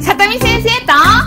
さとみ先生と